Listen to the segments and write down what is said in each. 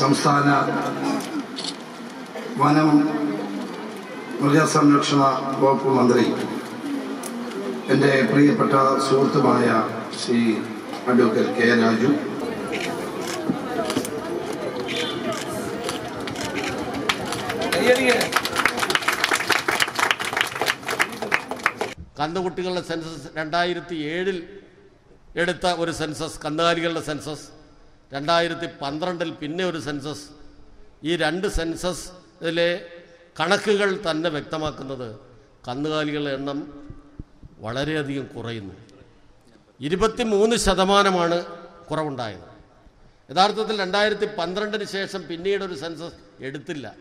സംസ്ഥാന വനം മൃഗസംരക്ഷണ വകുപ്പ് മന്ത്രി എന്റെ പ്രിയപ്പെട്ട സുഹൃത്തുമായ ശ്രീ അഡ്വക്കേറ്റ് കെ രാജു. കന്നുകുട്ടികളുടെ സെൻസസ് രണ്ടായിരത്തി ഏഴിൽ എടുത്ത ഒരു സെൻസസ് കന്നുകാലികളുടെ സെൻസസ്. രണ്ടായിരത്തി പന്ത്രണ്ടിൽ പിന്നെ ഒരു സെൻസസ്. ഈ രണ്ട് സെൻസസിലെ കണക്കുകൾ തന്നെ വ്യക്തമാക്കുന്നത് കന്നുകാലികളുടെ എണ്ണം വളരെയധികം കുറയുന്നു. ഇരുപത്തി മൂന്ന് ശതമാനമാണ് കുറവുണ്ടായത്. യഥാർത്ഥത്തിൽ രണ്ടായിരത്തി പന്ത്രണ്ടിന് ശേഷം പിന്നീട് ഒരു സെൻസസ് എടുത്തില്ല.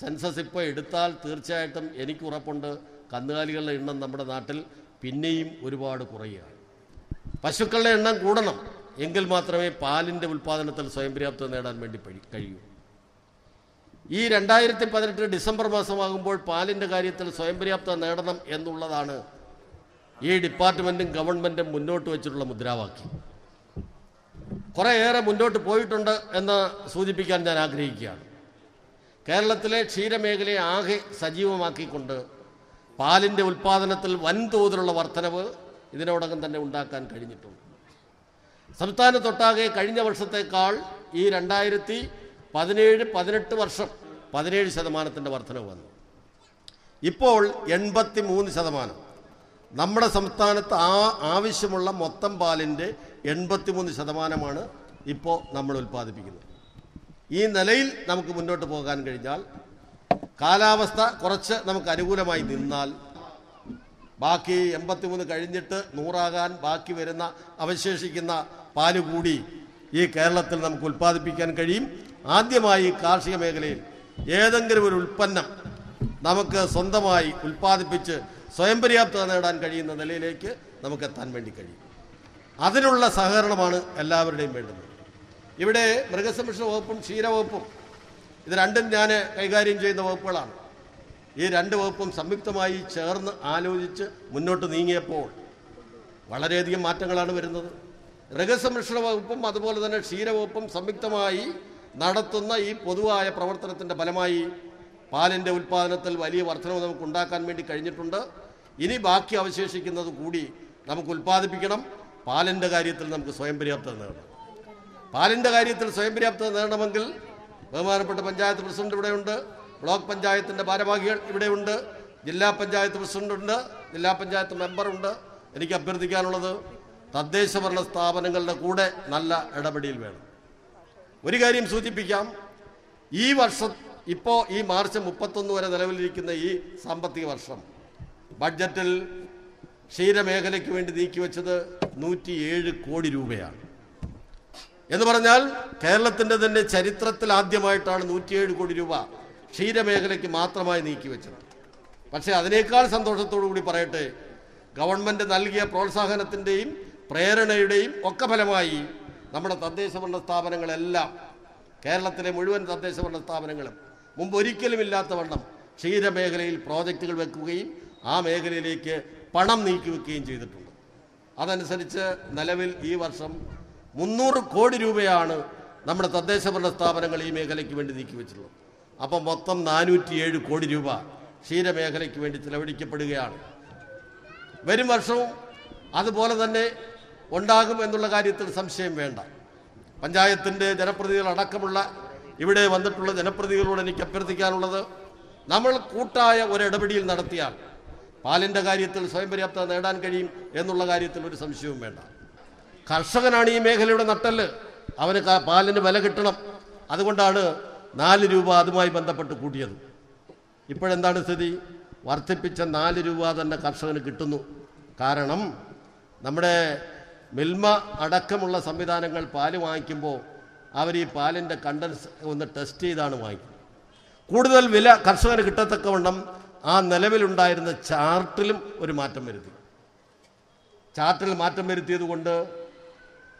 സെൻസസ് ഇപ്പോൾ എടുത്താൽ തീർച്ചയായിട്ടും എനിക്ക് ഉറപ്പുണ്ട് കന്നുകാലികളുടെ എണ്ണം നമ്മുടെ നാട്ടിൽ പിന്നെയും ഒരുപാട് കുറയുകയാണ്. പശുക്കളുടെ എണ്ണം കൂടണം. എങ്കിൽ മാത്രമേ പാലിന്റെ ഉൽപ്പാദനത്തിൽ സ്വയം പര്യാപ്തത നേടാൻ വേണ്ടി കഴിയൂ. ഈ രണ്ടായിരത്തി പതിനെട്ട് ഡിസംബർ മാസമാകുമ്പോൾ പാലിന്റെ കാര്യത്തിൽ സ്വയം പര്യാപ്തത നേടണം എന്നുള്ളതാണ് ഈ ഡിപ്പാർട്ട്മെന്റും ഗവൺമെന്റും മുന്നോട്ട് വെച്ചിട്ടുള്ള മുദ്രാവാക്യം. കുറേയേറെ മുന്നോട്ട് പോയിട്ടുണ്ട് എന്ന് സൂചിപ്പിക്കാൻ ഞാൻ ആഗ്രഹിക്കുകയാണ്. കേരളത്തിലെ ക്ഷീരമേഖലയെ ആകെ സജീവമാക്കിക്കൊണ്ട് പാലിന്റെ ഉൽപ്പാദനത്തിൽ വൻതോതിലുള്ള വർധനവ് ഇതിനോടകം തന്നെ ഉണ്ടാക്കാൻ കഴിഞ്ഞിട്ടുണ്ട്. സംസ്ഥാനത്തൊട്ടാകെ കഴിഞ്ഞ വർഷത്തേക്കാൾ ഈ രണ്ടായിരത്തി പതിനേഴ് പതിനെട്ട് വർഷം പതിനേഴ് ശതമാനത്തിന്റെ വർധനവ് വന്നു. ഇപ്പോൾ എൺപത്തി മൂന്ന് ശതമാനം. നമ്മുടെ സംസ്ഥാനത്ത് ആ ആവശ്യമുള്ള മൊത്തം പാലിന്റെ എൺപത്തി മൂന്ന് ശതമാനമാണ് ഇപ്പോൾ നമ്മൾ ഉൽപ്പാദിപ്പിക്കുന്നത്. ഈ നിലയിൽ നമുക്ക് മുന്നോട്ട് പോകാൻ കഴിഞ്ഞാൽ കാലാവസ്ഥ കുറച്ച് നമുക്ക് അനുകൂലമായി നിന്നാൽ ബാക്കി എൺപത്തിമൂന്ന് കഴിഞ്ഞിട്ട് നൂറാകാൻ ബാക്കി വരുന്ന അവശേഷിക്കുന്ന പാൽ കൂടി ഈ കേരളത്തിൽ നമുക്ക് ഉൽപ്പാദിപ്പിക്കാൻ കഴിയും. ആദ്യമായി കാർഷിക മേഖലയിൽ ഏതെങ്കിലും ഒരു ഉൽപ്പന്നം നമുക്ക് സ്വന്തമായി ഉൽപ്പാദിപ്പിച്ച് സ്വയം പര്യാപ്തത നേടാൻ കഴിയുന്ന നിലയിലേക്ക് നമുക്ക് എത്താൻ വേണ്ടി കഴിയും. അതിനുള്ള സഹകരണമാണ് എല്ലാവരുടെയും വേണ്ടത്. ഇവിടെ മൃഗസംരക്ഷണ വകുപ്പും ക്ഷീരവകുപ്പും ഇത് രണ്ടും ഞാൻ കൈകാര്യം ചെയ്യുന്ന വകുപ്പുകളാണ്. ഈ രണ്ട് വകുപ്പും സംയുക്തമായി ചേർന്ന് ആലോചിച്ച് മുന്നോട്ട് നീങ്ങിയപ്പോൾ വളരെയധികം മാറ്റങ്ങളാണ് വരുന്നത്. മൃഗസംരക്ഷണ വകുപ്പും അതുപോലെ തന്നെ ക്ഷീരവകുപ്പും സംയുക്തമായി നടത്തുന്ന ഈ പൊതുവായ പ്രവർത്തനത്തിന്റെ ഫലമായി പാലിന്റെ ഉൽപ്പാദനത്തിൽ വലിയ വർധനവ് നമുക്ക് ഉണ്ടാക്കാൻ വേണ്ടി കഴിഞ്ഞിട്ടുണ്ട്. ഇനി ബാക്കി അവശേഷിക്കുന്നത് കൂടി നമുക്ക് ഉൽപ്പാദിപ്പിക്കണം. പാലിന്റെ കാര്യത്തിൽ നമുക്ക് സ്വയം പര്യാപ്തത നേടണം. പാലിന്റെ കാര്യത്തിൽ സ്വയം പര്യാപ്തത നേടണമെങ്കിൽ ബഹുമാനപ്പെട്ട പഞ്ചായത്ത് പ്രസിഡന്റ് ഇവിടെയുണ്ട്. ബ്ലോക്ക് പഞ്ചായത്തിന്റെ ഭാരവാഹികൾ ഇവിടെയുണ്ട്. ജില്ലാ പഞ്ചായത്ത് പ്രസിഡന്റ് ഉണ്ട് ജില്ലാ പഞ്ചായത്ത് മെമ്പറുണ്ട്. എനിക്ക് അഭ്യർത്ഥിക്കാനുള്ളത് തദ്ദേശ ഭരണ സ്ഥാപനങ്ങളുടെ കൂടെ നല്ല ഇടപെടൽ വേണം. ഒരു കാര്യം സൂചിപ്പിക്കാം. ഈ വർഷം ഇപ്പോൾ ഈ മാർച്ച് മുപ്പത്തൊന്ന് വരെ നിലവിലിരിക്കുന്ന ഈ സാമ്പത്തിക വർഷം ബഡ്ജറ്റിൽ ക്ഷീരമേഖലയ്ക്ക് വേണ്ടി നീക്കിവെച്ചത് നൂറ്റിയേഴ് കോടി രൂപയാണ്. എന്ന് പറഞ്ഞാൽ കേരളത്തിന്റെ തന്നെ ചരിത്രത്തിൽ ആദ്യമായിട്ടാണ് നൂറ്റിയേഴ് കോടി രൂപ ക്ഷീരമേഖലയ്ക്ക് മാത്രമായി നീക്കിവെച്ചത്. പക്ഷേ അതിനേക്കാൾ സന്തോഷത്തോടു കൂടി പറയട്ടെ ഗവൺമെന്റ് നൽകിയ പ്രോത്സാഹനത്തിന്റെയും പ്രേരണയുടെയും ഒക്കെ ഫലമായി നമ്മുടെ തദ്ദേശ ഭരണ സ്ഥാപനങ്ങളെല്ലാം കേരളത്തിലെ മുഴുവൻ തദ്ദേശ ഭരണ സ്ഥാപനങ്ങളും മുമ്പ് ഒരിക്കലും ഇല്ലാത്ത വണ്ണം ക്ഷീരമേഖലയിൽ പ്രോജക്റ്റുകൾ വെക്കുകയും ആ മേഖലയിലേക്ക് പണം നീക്കി വെക്കുകയും ചെയ്തിട്ടുണ്ട്. അതനുസരിച്ച് നിലവിൽ ഈ വർഷം മുന്നൂറ് കോടി രൂപയാണ് നമ്മുടെ തദ്ദേശ ഭരണ സ്ഥാപനങ്ങൾ ഈ മേഖലയ്ക്ക് വേണ്ടി നീക്കി വെച്ചിട്ടുള്ളത്. അപ്പം മൊത്തം നാനൂറ്റിയേഴ് കോടി രൂപ ക്ഷീരമേഖലയ്ക്ക് വേണ്ടി ചിലവഴിക്കപ്പെടുകയാണ്. വരും വർഷവും അതുപോലെ തന്നെ ഉണ്ടാകും എന്നുള്ള കാര്യത്തിൽ സംശയം വേണ്ട. പഞ്ചായത്തിന്റെ ജനപ്രതിനിധികളടക്കമുള്ള ഇവിടെ വന്നിട്ടുള്ള ജനപ്രതിനിധികളോട് എനിക്ക് അഭ്യർത്ഥിക്കാനുള്ളത് നമ്മൾ കൂട്ടായ ഒരു ഇടപെടിയിൽ നടത്തിയാൽ പാലിന്റെ കാര്യത്തിൽ സ്വയം പര്യാപ്തത നേടാൻ കഴിയും എന്നുള്ള കാര്യത്തിൽ ഒരു സംശയവും വേണ്ട. കർഷകനാണ് ഈ മേഖലയുടെ നട്ടൽ അവന് പാലിന് വില കിട്ടണം. അതുകൊണ്ടാണ് നാല് രൂപ അതുമായി ബന്ധപ്പെട്ട് കൂട്ടിയത്. ഇപ്പോഴെന്താണ് സ്ഥിതി? വർദ്ധിപ്പിച്ച നാല് രൂപ തന്നെ കർഷകന് കിട്ടുന്നു. കാരണം നമ്മുടെ മിൽമ അടക്കമുള്ള സംവിധാനങ്ങൾ പാൽ വാങ്ങിക്കുമ്പോൾ അവർ ഈ പാലിന്റെ കണ്ടൻസ് ഒന്ന് ടെസ്റ്റ് ചെയ്താണ് വാങ്ങിക്കുന്നത്. കൂടുതൽ വില കർഷകന് കിട്ടത്തക്കവണ്ണം ആ നിലവിലുണ്ടായിരുന്ന ചാർട്ടിലും ഒരു മാറ്റം വരുത്തി. ചാർട്ടിൽ മാറ്റം വരുത്തിയത് കൊണ്ട്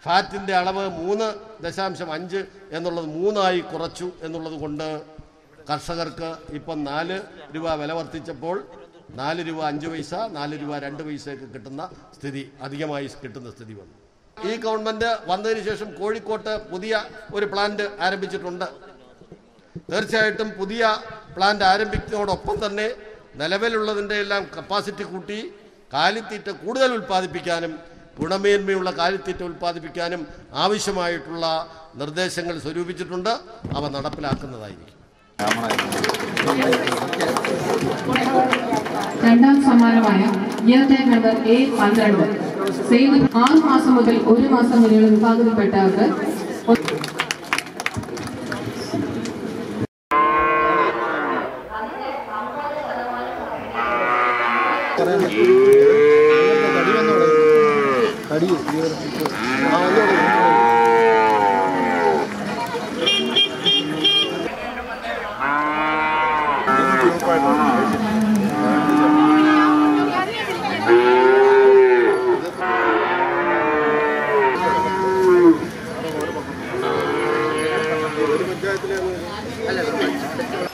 ഫാറ്റിന്റെ അളവ് മൂന്ന് ദശാംശം അഞ്ച് എന്നുള്ളത് മൂന്നായി കുറച്ചു എന്നുള്ളത് കൊണ്ട് കർഷകർക്ക് ഇപ്പം നാല് രൂപ വില വർദ്ധിച്ചപ്പോൾ നാല് രൂപ അഞ്ച് പൈസ നാല് രൂപ രണ്ട് പൈസയൊക്കെ കിട്ടുന്ന സ്ഥിതി അധികമായി കിട്ടുന്ന സ്ഥിതി വന്നു. ഈ ഗവൺമെന്റ് വന്നതിന് ശേഷം കോഴിക്കോട്ട് പുതിയ ഒരു പ്ലാന്റ് ആരംഭിച്ചിട്ടുണ്ട്. തീർച്ചയായിട്ടും പുതിയ പ്ലാന്റ് ആരംഭിക്കുന്നതോടൊപ്പം തന്നെ നിലവിലുള്ളതിന്റെ എല്ലാം കപ്പാസിറ്റി കൂട്ടി കാലിത്തീറ്റ കൂടുതൽ ഉൽപ്പാദിപ്പിക്കാനും ഗുണമേന്മയുള്ള കാലിത്തീറ്റ ഉൽപ്പാദിപ്പിക്കാനും ആവശ്യമായിട്ടുള്ള നിർദ്ദേശങ്ങൾ സ്വരൂപിച്ചിട്ടുണ്ട്. അവ നടപ്പിലാക്കുന്നതായിരിക്കും. രണ്ടാം സമ്മാനമായ ഇയർ നമ്പർ എ പന്ത്രണ്ട് സേവ് ആറ് മാസം മുതൽ ഒരു മാസം വരെയുള്ള വിഭാഗത്തിൽപ്പെട്ടവർക്ക് Thank you. يقول